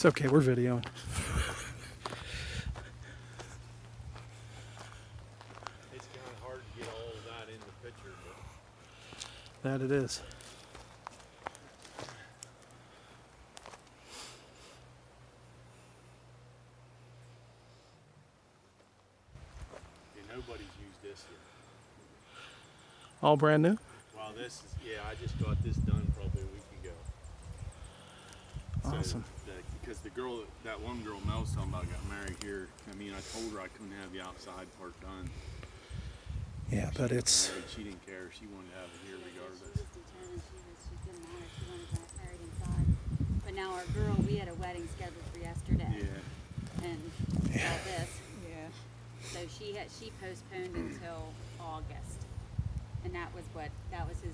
It's okay, we're videoing. It's kind of hard to get all of that in the picture, but That it is. yeah, nobody's used this yet. All brand new? Well, this is, yeah, I just got this done probably a week ago. So Awesome. Because the girl, that- that one girl Mel was talking about got married here. I mean, I told her I couldn't have the outside part done. Yeah, She but it's married, She didn't care. She wanted to have it here She regardless. was determined she was, she didn't want it, she wanted that married inside. But now our girl, we had a wedding scheduled for yesterday. Yeah. And Yeah. all this, Yeah. so she had, she postponed until August. And that was what, that was his